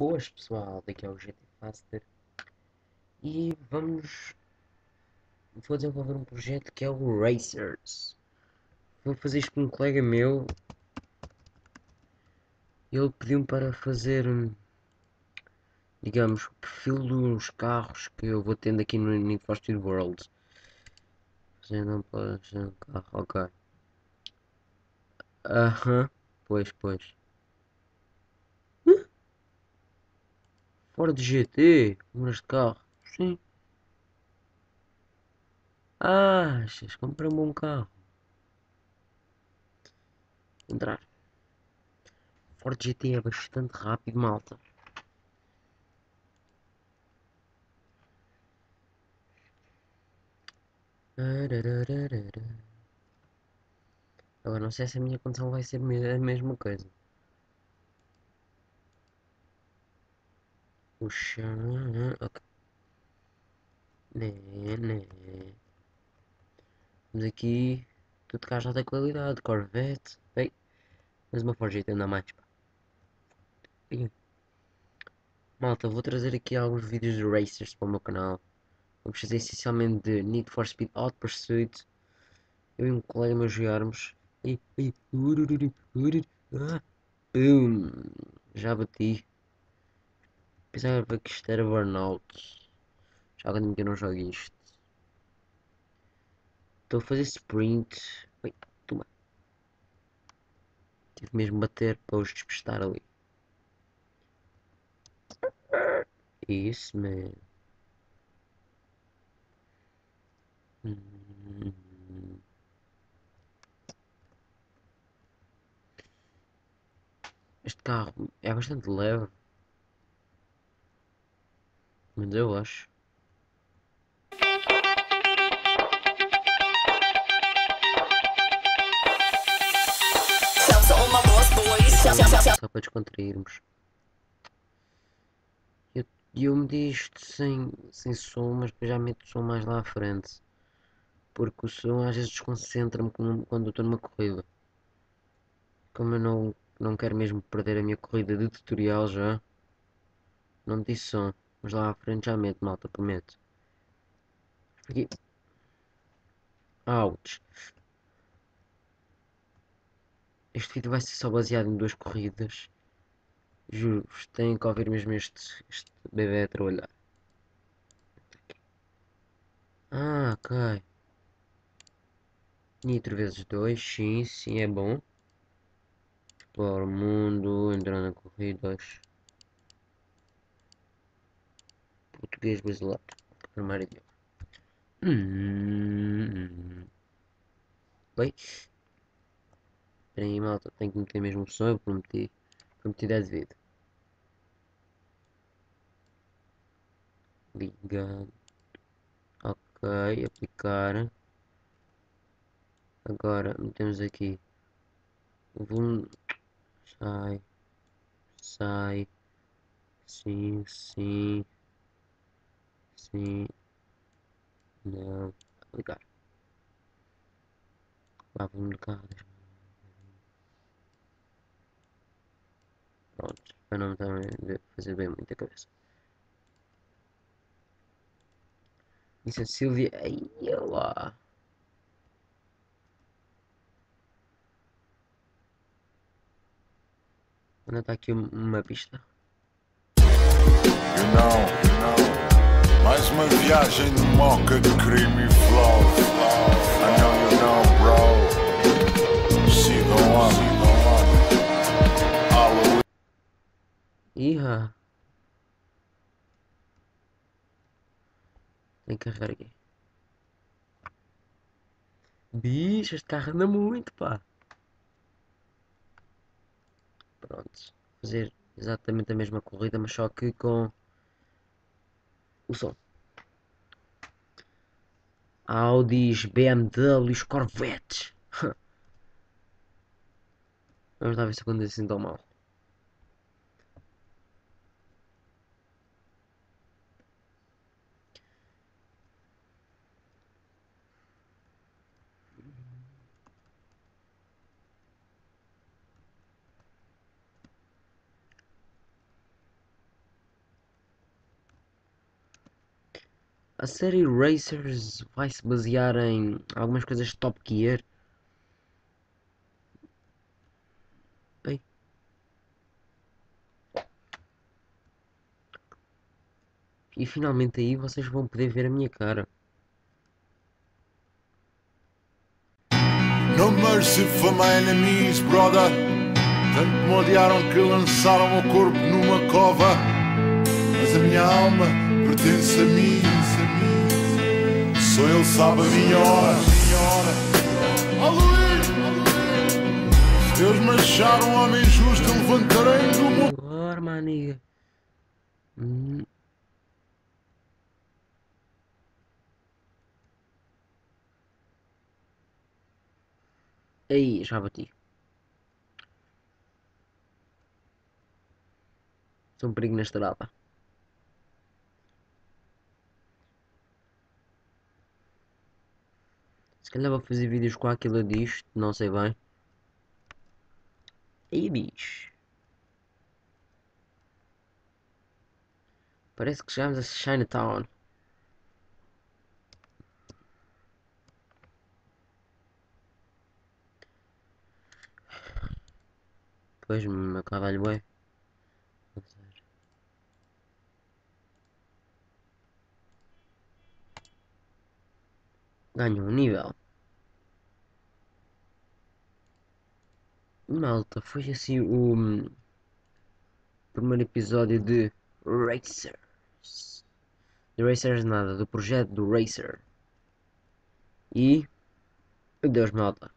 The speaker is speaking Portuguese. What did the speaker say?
Boas pessoal, daqui é o GT Faster e vamos vou desenvolver um projeto que é o Racers. Vou fazer isto com um colega meu. Ele pediu-me para fazer digamos o perfil dos carros que eu vou tendo aqui no Need for Speed World. Fazendo um carro, ok. Aham, uh -huh. pois, pois. Ford GT, números de carro. Sim. Ah, achas? Comprei um bom carro. Entrar. Ford GT é bastante rápido, malta. Agora não sei se a minha condição vai ser a mesma coisa. Puxa. Ok. Né, né. Vamos aqui. Tudo cá já tem qualidade. Corvette. Ei. Mas uma Ford GT ainda mais. Pá. Malta, vou trazer aqui alguns vídeos de racers para o meu canal. Vamos fazer essencialmente de Need for Speed Out Pursuit. Eu e um colega jogarmos. E, e, boom. Já bati. Pensava que isto era burnout. Já há que eu não jogo isto. Estou a fazer sprint. Ui, toma. Tive mesmo bater para os despistar ali. Isso, man. Este carro é bastante leve. Mas eu acho. Só para descontrairmos. Eu, eu medi isto sem, sem som, mas depois já meto som mais lá à frente. Porque o som às vezes desconcentra-me quando estou numa corrida. Como eu não, não quero mesmo perder a minha corrida de tutorial já, não meti som. Mas lá à frente já meto, malta, prometo. Aqui. Ouch. Este vídeo vai ser só baseado em duas corridas. Juro-vos, têm que ouvir mesmo este, este bebê a trabalhar. Ah, ok. Nitro vezes 2, sim, sim, é bom. Explora o mundo, entrar na corridas. Português brasileiro. Primeiro idioma. Hum. Bem. Espera aí, malta. Tenho que meter mesmo o som. Eu prometi. Prometi 10 vídeos. Ligar. Ok. Aplicar. Agora metemos aqui. Volume. Sai. Sai. Sim, sim. Sim. Não. Ligar. Lá vamos carro. Pronto. Para não fazer bem muita cabeça. Isso é Silvia. Aí lá. Onde está aqui uma pista? Know. Mais uma viagem de moca crime e flow. I know you know, bro. Siga on, siga on. Iha. Tem que carregar aqui. Bicho, este carro anda muito, pá. Pronto. Fazer exatamente a mesma corrida, mas só que com o som. Audis, BMWs, Corvettes. Vamos lá ver se acontece assim tão mal. A série Racers vai se basear em algumas coisas de Top Gear. Ei. E finalmente aí vocês vão poder ver a minha cara. No mercy for my enemies, brother. Tanto me odiaram que lançaram o corpo numa cova. Mas a minha alma pertence a mim. Só ele sabe a minha hora. Se Deus me achar um homem justo, eu levantarei do mundo. Agora, maniga. Hum. Aí, já bati. Sou um perigo na estrada. Se calhar vou fazer vídeos com aquilo disto, não sei bem. Aí, bicho. Parece que chegamos a Chinatown. Pois, meu caralho, ué. Ganho um nível. Malta, foi assim o hum, primeiro episódio de Racers. De Racers nada, do projeto do Racer. E. Adeus, malta.